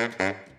Mm-hmm.